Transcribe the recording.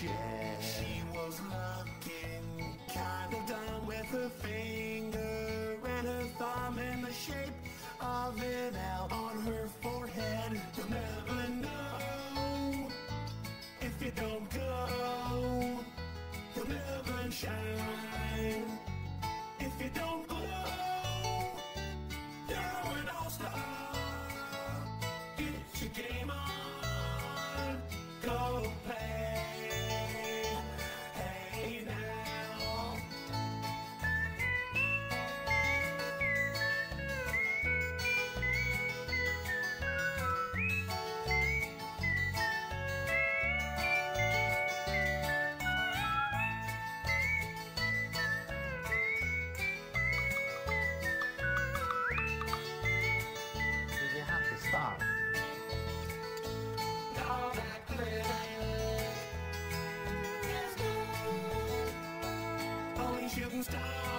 She was not. shooting star.